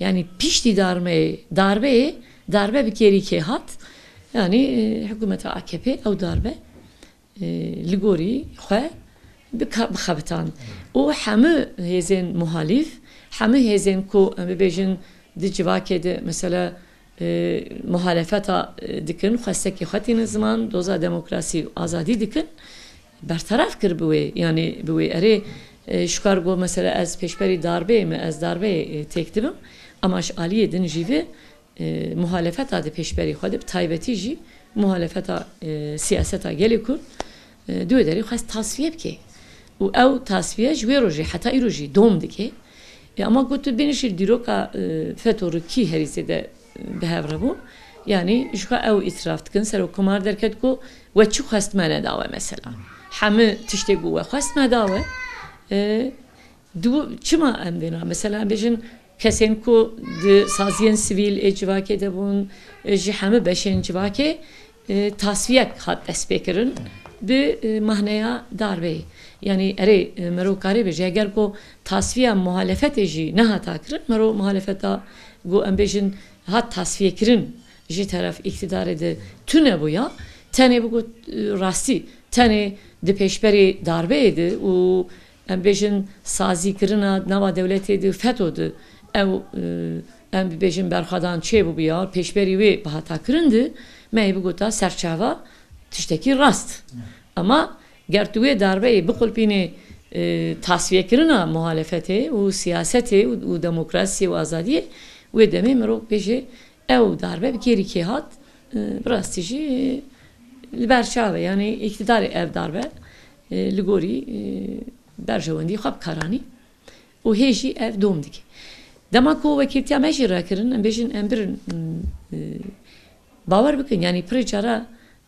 yani pişti darbe darbe darbe bir kere ki hat. Yani e, hükümete AKP ev darbe e, ligori xwe bixebitan û hemû hêzên muhalîf hemû hêzên ku em bibêjin di civakê de mesela e, muhalefeta dikin xwestekî xwetînin ziman doza demokrasî û azadî dikin bertaraf kir bi wê. Yani bi wê. Erê şikar mesela ez pêşberî darbeyê me ez darbeyê têk dibim ama ji aliyê din jî vê e, muhalefeta di pêşberî xwe dib taybetî jî muhalefeta e, siyaseta gelê kur e, duê derê xwest tasfiye bike. Û ew tasfiye ji wê rojê heta dom dike. E, ama got tu benişî dîroka e, FETÖ'rü herîsê de e, bihevrebû yani ji xwe ew îtiraf dikin serokkomar derket ku we çi xwest me nedawe mesela? Hemû tiştê ku we xwest me dawe? E, du çima em mesela bêjin di sivîl ê civakê de bûn e, ji hemû beşên civakê e, tasfiyek hat destpêkirin bi e, mahneya darbeyê yani erê e, merov karê bêje eger ku tasfiya muhalefetê jî nehata kirin merov muhalefeta got em bêjin hat tasfiye kirin ji teref iktidarê de tune bûya tenê bi got rastî tenê di pêşberê darbeyê de û em bêjin sazîkirina nava devletê de FETÖ ew em bibêjin berxwedan çê bû ya pêşberî wê bihata kirindi me bi gota serçava tiştekî rast. Ama ger tu wê darbeyê bixulpînê e, tasfiyekirina muhalefetê û siyasetê û demokrasiyê û azadiyê wê demê mirov bêje ew darbe bi kêrî kê hat bi rastî jî li ber iktidarê ev darbe e, li gorî e, berjewendî xwe bikaranî û hê jî ev dom dike Dema ku vekiltiya me jî rakirin em bêjin em birin bawer bikin yani pirê cara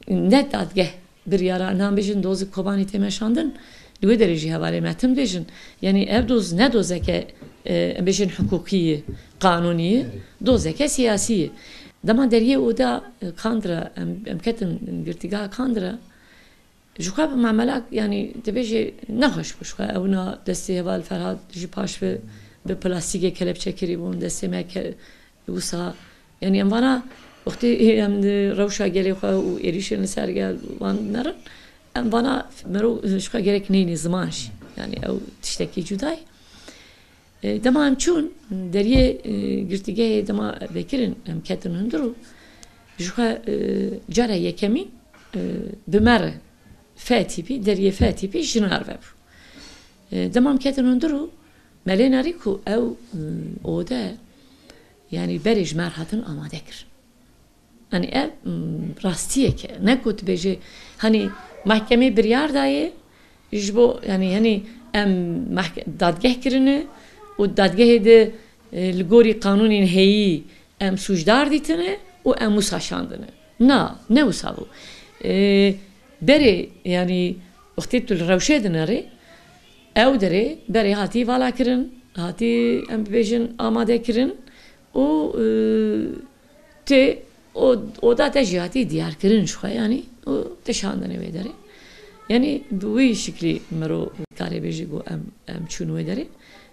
ne dadgeh biryara nam bêjin dozî kobanî tê meşandin li wê derê jî hevalê me tim bêjin yani ev doz ne dozeke em bêjin hukukî qanûnî dozeke siyasî dema deriyê û da kandira em ketin girtîgeha kandira ji xwe bi memelak yani dibêjê nexweş bû xwe ew na destê heval ferhat jî paş ve به پلاستیک کلپچه کری بون دسته ما که وسا یعنی ام وانا وقتی ام روشا گلی خو و ایریشن سر گل وان نرن ام وانا مرو شخا gerek neyni زمانش yani او تشتكي جدای دما ام چون deriye girtige dema bekirin em ketin hunduru juha cara yekemi bimer fe tipi deriye fe tipi jinar veb demam ketin ملينا ريكو أو أودا. يعني برج مرحتن أما دكر يعني أب راستيه كه نكوت بيجي. هني محكمة بريار داي. جبو يعني هني أم محك... دادگه كرنه و دادگه ده لغوري قانون هي أم سجدار ديتنه و أم مساشاندنه نا نه وسابو أه، بري يعني وقتی تو روشه ew derê berê hatî vala kirin hatî em bibêjin amade kirin û tê oda te jî hatî diyar kirin ji xwe yanî û te şandine wê derê. Yanî bi wî şiklî mirov karê em em çûn wê derê.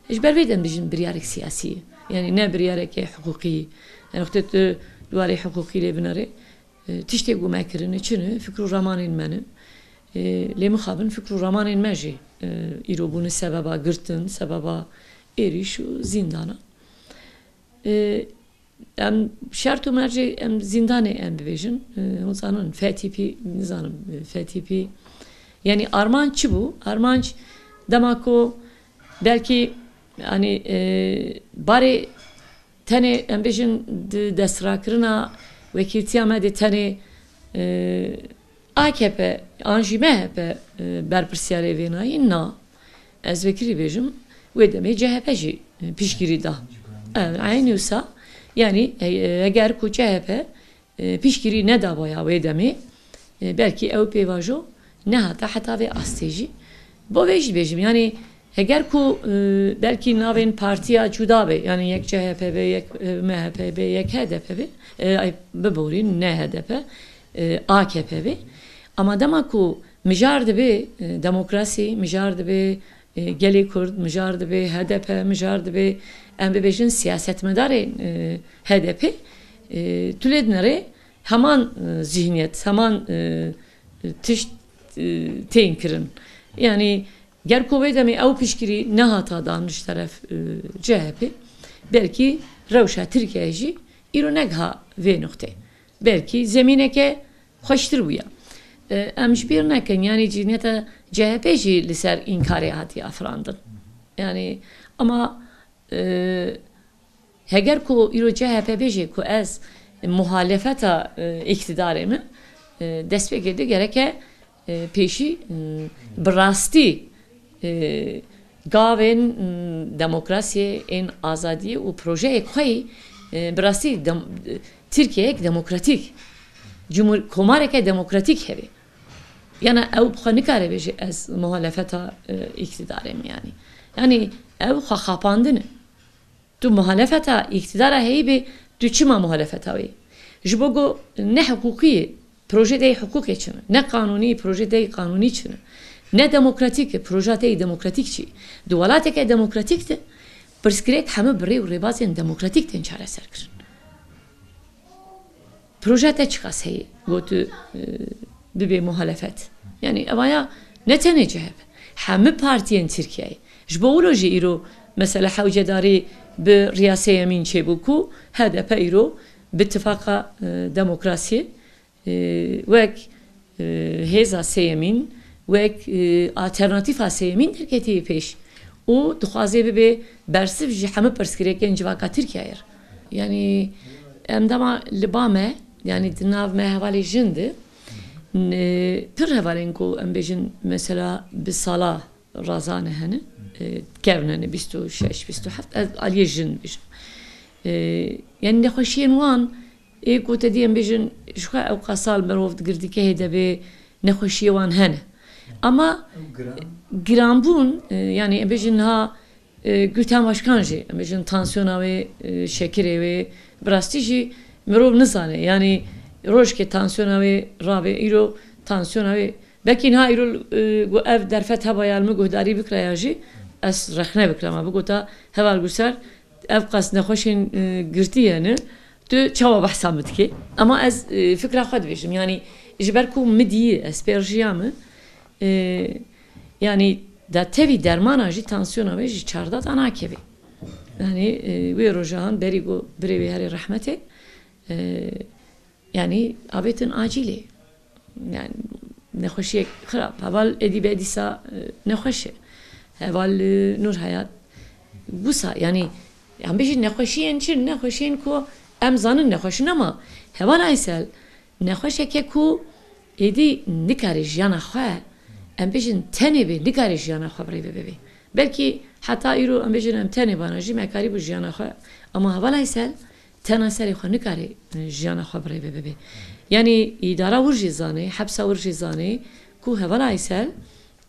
Ji ber vê dem bijin biryarek siyasî yani ne biryarekê hukukî yani xte tu duwarê hukukî lê binarê tiştê got me kirine çi ne lê mixabin fikr û ramanên me jî îrobûnê sebeba girtin sebeba êrîş û zîndana em şert û mercê em zîndanê em bibêjin zanin fetîpî nizanim fetîpî yani armanc çi bû armanc dema ku belkî yani barê tenê em bêjin di destrakirina wekîltiya me de tenê AKP an jî MHP berpirsiyarê vê nayî na ez vekirî bêjim wê demê CHP jî piştgirî da aynı wisa yani eger ku CHP piştgirî nedabaya wê demê belkî ew pêvajo nehata heta vê astê jî. Bo vê jî bêjim yani eger ku belkî navên partiya cuda be yani yek CHP be yek MHP be yek HDP be biborîn ne HDP AKP be ama dema ku mijar dibe demokrasi mijar dibe gelê Kurd mijar dibe HDP mijar dibe em bibêjin siyasetmedarên e, HDP e, tu lê dinêrê heman e, zihniyet heman e, tişt e, tên kirin. Yani ger kovê demê ew piştgirî nehata dan ji teref e, CHP belkî rewşa Tirkiye jî îro negha vê noxtê belkî zemîneke xweştir bûye ji bîr nekin yani ciniyeta CHP li ser înkarê hatiye afirandin. Yani ama e, heger ku îro CHP bêjê ku ez muhalefeta e, iktidarê min e, dest pê girdi gereke e, pêşî bi rastî e, gavên e, demokrasiyê ên azadiyê û projeyê xwe yî bi rastî dem, Tirkiyeyek demokratik Cumhur komareke demokratik hevê yani ew xwe nikare bêje ez muhalefeta e, iktidarêm yani yani ew xwe xapandin tu muhalefeta iktidara heyî bê tu çima muhalefeta wê ne hukukî proje dey hukukê çi ne kanunî proje dey kanunî çi ne demokratik proje dey demokratik çi di welateke demokratik de pirsgirêk hemû bi rê û rêbazên demokratik tên çareser kirin proje te çiqas heyî got tu bibe muhalefet yani evaya ne tene CHP hemû partiyên Tirkiyeyê ji bo wilo jî îro mesela hewcedarî bi riyasê yemîn çêbû ku HDP îro bi ittifaqa demokrasiyê wek hêza sêyemîn wek alternatîfa sêyemîn derketiye pêş û dixwaze bibe bersiv ji hemû pirsgirêkên civaka Tirkiyeyê yani em dema yani di nav me pir hevalên ku em bêjin mesela bi sala razane hene. Kevnene bîst û şeş bîst û heft ez aliyê jin bêjim yani nexweşiyên wan ê ku te diyên bêjin ji xwe ew qasal mirov girdîkehê debê nexweşiyê wan hene. Ama giranbûn yani em bêjin wê ravê îro tansiyona wê bekî ha îro got ev derfet heba yalme guhdarî bikiraya jî ez rexne bikirim ama bigota heval gurser ev qas nexweşên girtiye ne tu çawa behsa min dikê ama ez fikra xwe dibêjim yani ji ber ku midiyê ez pêrjiya min yani da tevî dermana jî tansiyona wê ji çarda da nakeve yani wê rojahan berî got birê wê herê rehmetê yani abêtin acîlê yani nexweşiyek xirab heval edîbe dîsa nexweş e heval nur hayat wisa yani em bêjin nexweşiyên çi nexweşiyên ku em zanin nexweşin ama heval aysel nexweşeke ku êdî nikarê jiyana xwe em bêjin tenê bê nikarê jiyana xwe birê bibê belkî heta îro em bêjin em tenê bana jî mekarî bu jiyana xwe ama heval aysel tena serê xwe nikarê jiyana xwe birê bibê yani îdara wir jî zanê hepsa wir jî zanê ku heval aysel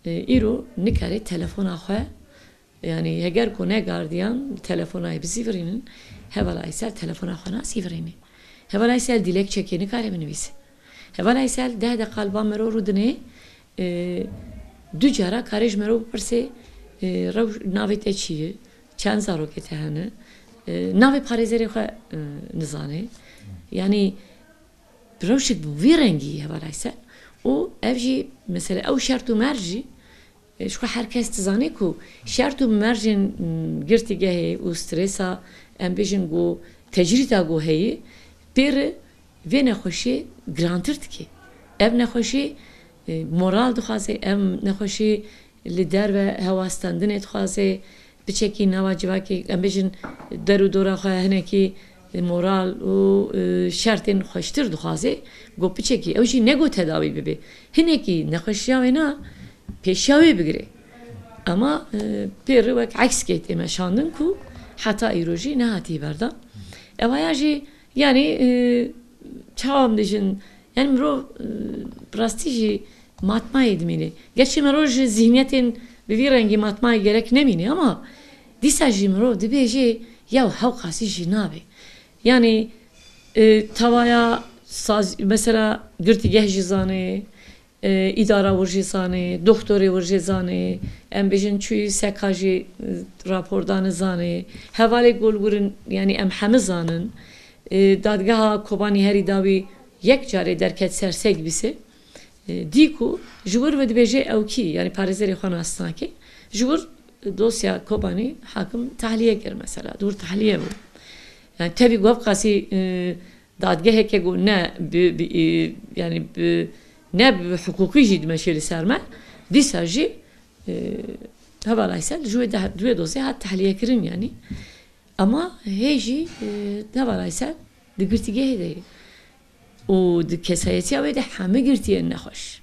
îro nikarê telefona xwe yani heger ku ne gardiyan telefonayê bizîvirînin heval aysel telefona xwe nasîvirîne heval aysel dilekçekê nikare binivîse heval aysel deh de qalba mero rû dinê du cara karê ji mero bipirse rew navê te çi ناوی پارێزەری خۆ نزانێ ینی پیرۆشێک وی ڕەنگی هەوالای سەر و ئەفژی مثل ئەو شارت و مارژی شخوا هەرکەس دزانێک و شارت و مەرژێن گرتیگە هەیە و سترێسا ئەم بێژن بۆ تەجریتا گۆ هەیە پێرە vê nexweşî girantir dike. Ev nexweşî moral dixwaze em nexweşî li derve hewastandinê dixwaze civakê em bêjin der û dora xwe hinekî moral û şertên xweştir dixwaze got biçekî ew jî negot tedawî bibe. Hinekî nexweşiya wê na pêşiya wê bigire. Ama pêrê wek ekskê tê me şandin ku heta îro jî nehatî berdan evaya jî yani rastî jî matmayê dimîne. Gerçi mirov ji zihniyetên bi vî rengî matmayê gerek nemîne ama dîsa jî mirov dibêje ya hew qasî jî nabe yani tavaya saz mesela girtîgeh jî zanê e, idara ورجی زانه دکتری ورجی زانه ام بجن چوی سکاجی راپوردان زانه حواله گلگورن yani em همه زانن دادگاه کوبانی هری داوی یک جاره درکت سرسگ بیسه دیکو جور و دبیجه او کی yani پارزری خانه استان ki جور dosya Kobani hakim tahliye kir mesela. Dur tahliye bu. Yani tabi gov kasi dadgehe ke go ne yani ne bir hukuki jid meşeli serme disa jî hevalaysel jû de duê dosya hat tahliye kirin yani. Ama hê jî hevalaysel di girtîgehê de û di kesayetiya wê de heme girtiye nexweş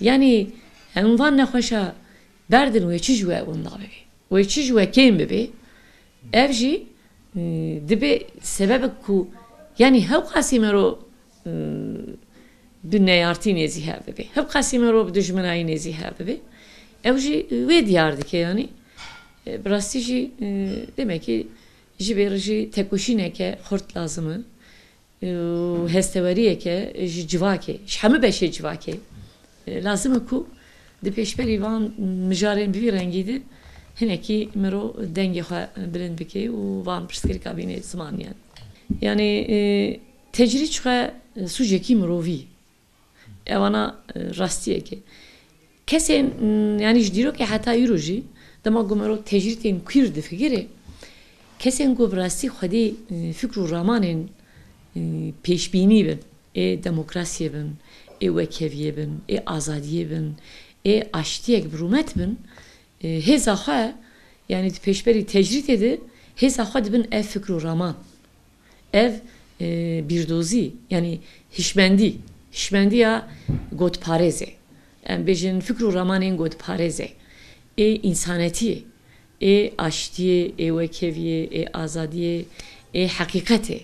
yani em van nexweşa berdin wê çi ji we wenda bibê wê çi ji we kêm bibê ev jî dibe sebebek ku yani hew qasî me ro bi neyartî nêzî hev bibe hev qasî me ro bi dijminayî nêzî hev bibe ew jî wê diyar yani? Bi rastî jî demek ki ji bêr jî tekoşîneke xurt lazım e. Hesteweriyeke ji civakê ji hemû beşê civakê. Lazım e ku di pêşberî van mijarên bi vî rengî de hinekî miro dengê xwe bilind bike û van pirsgirêka bînê zimaniyan. Yani tecrî xwe sucekî mirovî evana rastiyeke. Kesên yani ji dîrokê heta îro jî dema gomero tecrîtên kûr difikire kesên ku bi rastî xwedê fikr û ramanên pêşbînî bin. Ê demokrasiyê bin ê wekeviyê bin ê ê aştiyek bi rûmet bin hêza xwe yani di pêşberî tecrîtê de hêza xwe dibin ev fikr û raman. Ev birdozî yani hişmendî hişmendiya gotparêzê em bêjin fikr û ramanên gotparêzê ê însanetiyê ê aştiyê ê wekeviyê ê azadiyê ê heqîqetê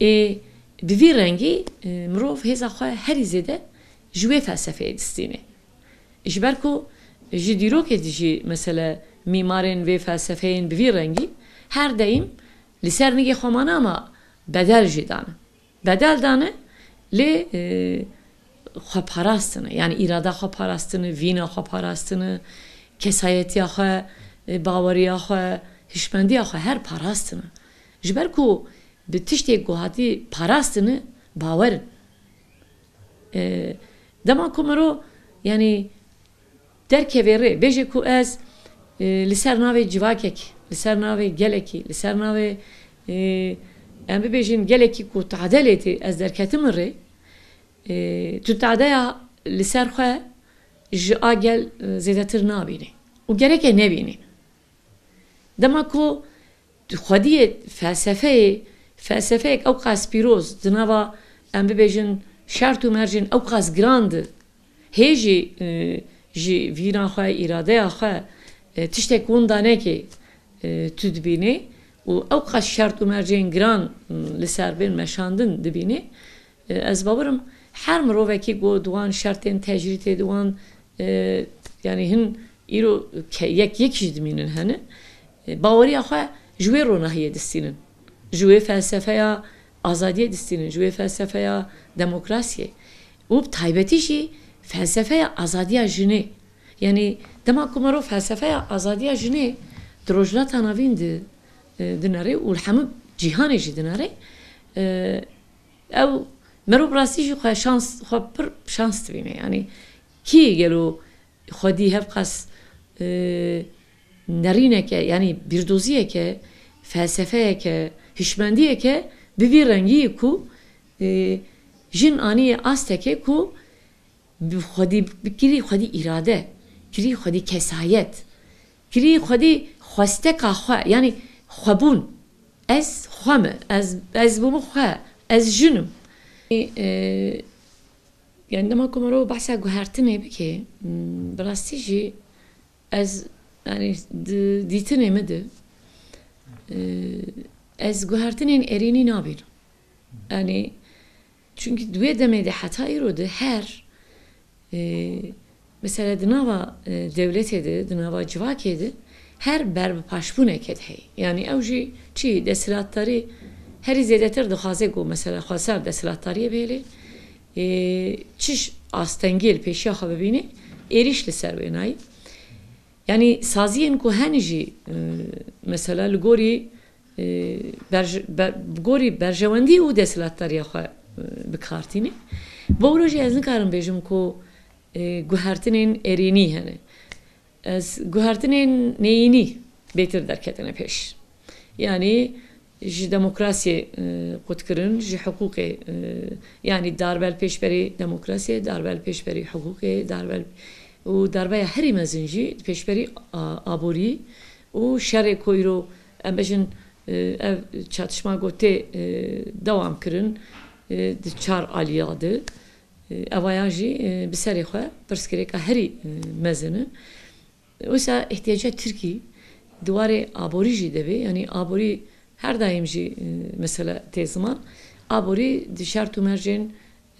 ê bi vî rengî mirov herî zêde ji wê felsefeyê distîne ji ber ku ji dîrokê jî mesele mîmarên vê felsefeyên bi vî rengî her deyim li ser ama bedel jî bedel dane lê xweparastine yani îrada xweparastine vîna xweparastine kesayetiya xwe baweriya xwe hişmendiya xwe her parastine. Ji ber ku bi tiştê guhatî parastine bawerin. Dema ku miro yani derkevê rê bêje ku ez li ser navê civakekî li ser navê gelekî li ser navê em bibêjin gelekî ku tadelê tê ez derketim rê. Tu tadeya li ser xwe ji a gel zêdetir nabîne. Û gereke nebîne. Dema ku xwediyê felsefeyê felsefeyek ew qas pîroz di nava em bibêjin şert û mercên ew qas giran di hê jî ji vîna xwe îradeya xwe tiştek winda nekê tu dibînê û ew qas şert û mercên giran li ser bên meşandin dibînê ez babirim her mirovekî got wan şertên tecrîtê wan yani hin îro yek yek jî dimînin hene baweriya xwe ji wê ronahiyê distînin ji wê felsefeya azadiyê distînin ji wê felsefeya demokrasiyê. Û taybetî jî felsefeya azadiya jinê yani dema ku mero felsefeya azadiya jinê di rojilata navîn di dinare û hemû cîhanê jî dinare ew mero rastî jî xwe şans xwe pir şans dibîne. Yani kî gelo xwedî hev qas nerîneke yani birdoziyeke felsefeyeke hişmendiyeke bi vî rengiyê ku jin aniyê asteke ku xwedî kirî xwedî îrade kirî xwedî kesayet kirî xwedî xwesteka xwe yani xwebûn ez xwe me ez ez bûme xwe ez jinim yani dema ku mero behsa guhertinê bike bi rastî jî ez yani dîtinê me de ez guhertinên erînî nabînim yani çünkü duê demê de heta îro her mesela di nava devletê de di nava civakê de her ber bi paşbûnekê heye yani ew jî çi desilatdarî herî zêdetir dixwaze got mesela xweser desilatdariyê bêlê çiş astengel peşya xwe bibîne êriş li ser wê nayê yani saziyên ku henî jî e, mesela li gorî e, berj- ber- bi gorî berjewendî û desthilatdariya xwe e, bikartîne bo rojê ez nikarim bêjim ku e, guhertinên êrînî hene. Ez guhertinên neyînî bêtir derketine pêş yani ji demokrasiyê e, qutkirin ji hiqûqê e, yani darbel pêşberî demokrasiyê darbel pêşberî hiqûqê darbel û darbeya herî mezin jî pêşberî aborî û şerê koyro em e, ev çatışma gotê e, dewam kirin e, di çar aliya de serê xwe pirsgirêka herî e, mezin in Oysa ihtiyaca Türkiye duvarê aborî jî deve yani aborî her daim e, mesela tê ziman aborî di şert û mercên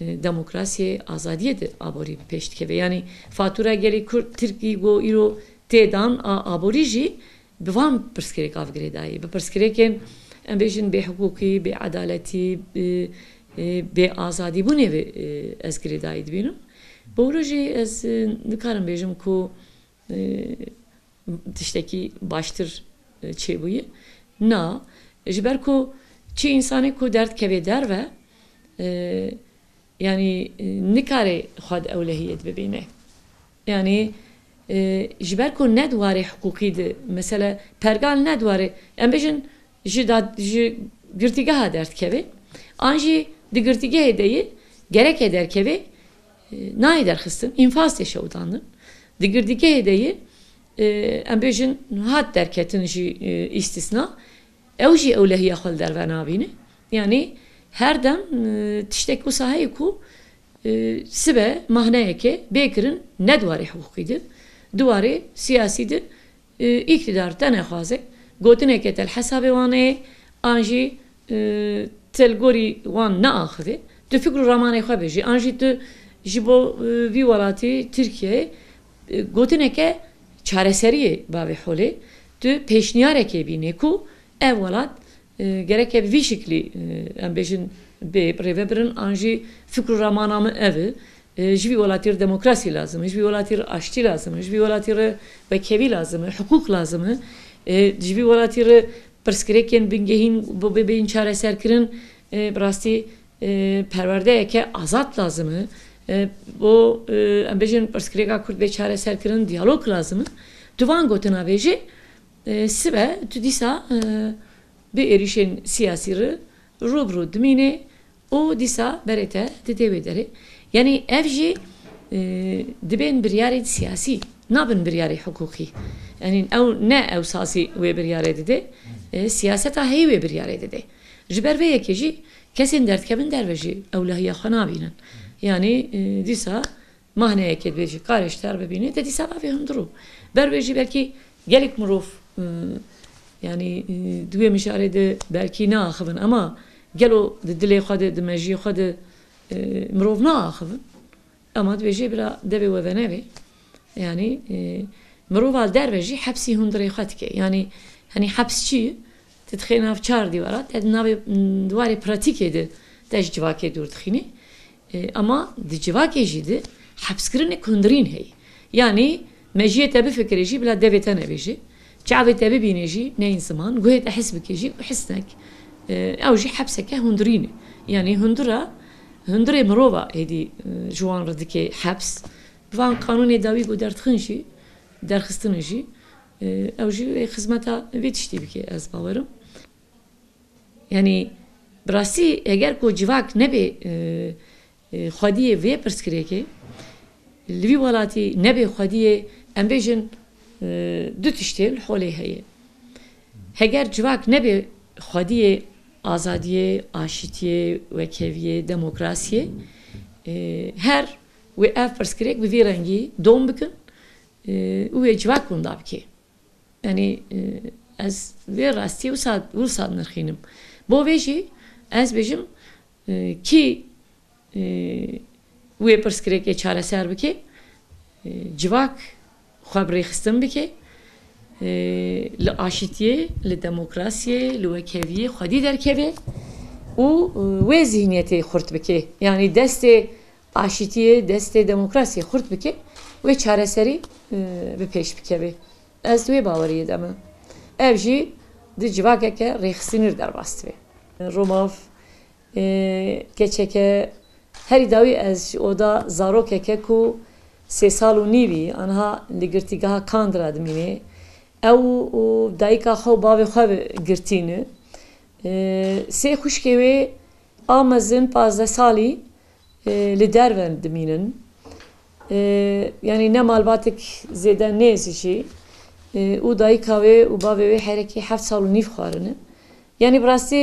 e, demokrasiyê azadiyê de aborî pêş dikeve yani fatura gelê Kurd Tirkî got îro tê dan a aborî jî bi van pirsgirêk avgirê dayê bi pirsgirêkên em bêjin bê hiqûqî bê e, e, ez girê dayê dibînim bi rojê ez e, nikarim bêjim ku e, tiştekî baştır e, çêbûyî na ji ber ku çi însanê ku derd kevê derve e, yani e, nikare xwe di ewlehiyê bibîne yani e, ji ber ku ne dwarê hiqûqî di mesela pergal ne dwarê em bêjin ji da ji girtîgeha derdkevê an jî di girtîgehê de yê gerek eder kevê e, nayê derxistin infaz tê şewdandin di girtîgehê de yê e, em bêjin hat derketin jî e, istisna ew jî ewlehiya xwe derve nabîne yani her dem e, tiştek ku saheyê ku e, sibe mahneyeke bêkirin ne dwarê hiqûqî di duwarê siyasî di e, îktidar te nexwaze gotineke tel hesabê wan e, tel gorî wan neaxive tu fikr û ramanê xwe bêjî an jî tu ji bo e, vî welatî Tirkiye e, gotineke çareseriyê bavê holê tu pêşniyarekê bînê ku ev welat e, gereke vî şiklî e, em bêjin bê rêve birin an jî fikr û ramana min ev e e, ji vî welatî re demokrasî lazim e ji vî welatî re aştî lazim e ji vî welatî re vekevî e lazim e e, ji vî re pirsgirêkên bingehîn bo bibên çareserkirin e, bi rastî e, perwerdeyeke azad lazim e e, bo e, em bêjin pirsgirêka Kurd bê çareserkirin diyalog lazim e di van gotina vê jî e, sibe tu dîsa e, bi êrişên siyasî re rûbirû dimîne û dîsa berê te di dêwê derê yani ev jî e, dibên biryarên siyasî nabin biryarê hiqûqî yani ew ne ew sasî wê biryarê dide e, siyaseta heyî wê biryarê dide ji ber vê yekê jî kesên derdkevin derve jî ewlehiya xwe nabînin yani e, dîsa mahneyekê dibê jî karêj der bibîne de dîsa bavê hundirû ber vê jî belkî gelek mirov e, yani e, duê mişarê de belkî neaxivin ama gelo di dilê xwe de di mejiyê xwe de e, mirov neaxivin ama dibêjê bira devê we venevê yani e, mirova derve jî hepsî hundirê xwe dike yani hani heps çi te dixê nav çar dîwara te di navê dwarê e, van kanûnê dawî got derdixin jî derxistin jî ew jî wê xizmeta vê tiştî bike ez bawerim yani bi rastî eger ku civak nebe xwediyê vê pirsgirêkê li vî welatî nebe xwediyê em bêjin du tiştê li holê heye. Heger civak nebe xwediyê azadiyê aşitiyê wekeviyê demokrasiyê her و افرس کرک به وی رنگی دوم بکن او اجوا کن داب که یعنی از وی راستی و ساد و ساد نرخینم با ویجی از بیجم کی و افرس کرک یه چاره سر بکه جواک خبری خستم بکه لآشتیه لدموکراسیه لوکویه خودی درکه و و ذهنیتی خورد بکه یعنی دست aşitiye deste demokrasiye xurt bike ve çareseri bi peş bikeve. Ez wê baweriyê de me. Ev jî di civakeke rêxisînir derbast ve. Romav keçeke herî dawî ez oda zarokeke ku sê sal û nîvî anha li girtîgeha Kandra dimîne ew û dayîka xwe û bavê xwe girtîne. Sê xuşkê wê a mezin pazde salî li derve dimînin. Yani ne malbatek zêde nêzî jî û dayîka wê û bavê wê herekî heft sal û nîv xwarine. Yani birastî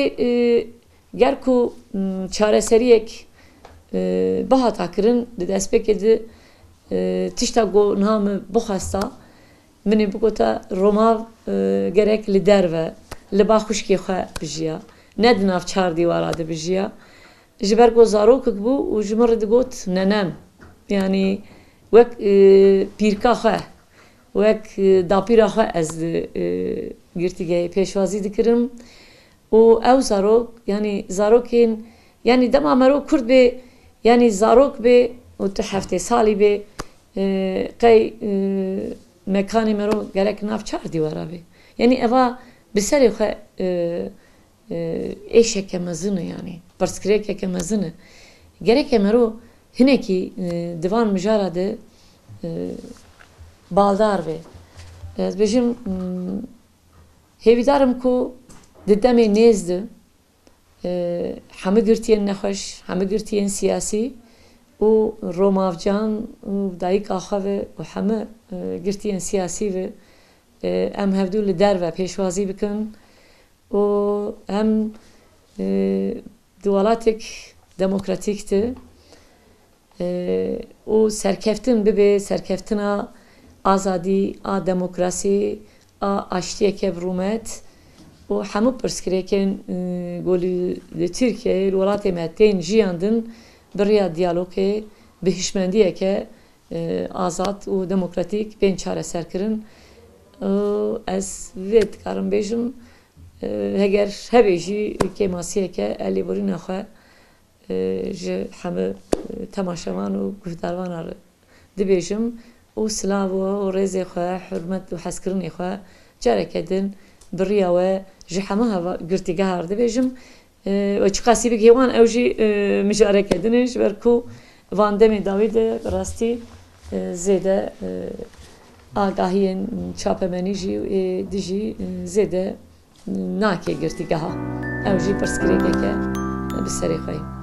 ger ku çareseriyek bihata kirin di destpêkê de tişta gonha min bixwesta minê bigota romav gerek li derve li ba xuşkê xwe bijiya ne di nav çar dîwara de bijiya ji ber ku zarokek bû û ji min re digot nenem yani wek pîrka xwe wek dapîra xwe ez girtîgehê pêşwazî dikirim û ew zarok yani zarokên yani dema mero kurd bê yani zarok bê û tu heftê salî bê qey mekanê mero gerek nav çar dîwara bê yani eva bi serê xwe êşeke mezin e e mero hinekî divan mijara de baldar bê ez bêjim hêvîdarim ku di demê nêz de hemû girtiyên nexweş hemû girtiyên siyasî û romavcan û dayîka xwe ve û hemû girtiyên siyasî ve em hevdû li derve pêşwazî bikin. Û em di welatek demokratîk de û serkeftin bibe serkeftina azadî a demokrasî a aştiyeke rûmet û hemû pirsgirêkên golî li Tirkiyeyê li welatê me tên jiyandin biriya diyalogê bi hişmendiyeke azad û demokratîk bên çareserkirin ez vê dikarim bêjim هگر هبی جی که ماسیه که علی بوری نخواه جه همه تماشوان و گفتاروان آره دبیشم او سلاو و رز خواه حرمت و حسکرنی خواه جاره کدن بریا و جه همه هوا گرتیگه هر دبیشم و چه قصیبی که وان او جی مجاره کدنش برکو وانده می داوید راستی زیده آگاهی چاپ منی جی دیجی زیده ناکێ گرتیگەها ئەوژی پرسکرینێکە بسەری خۆی.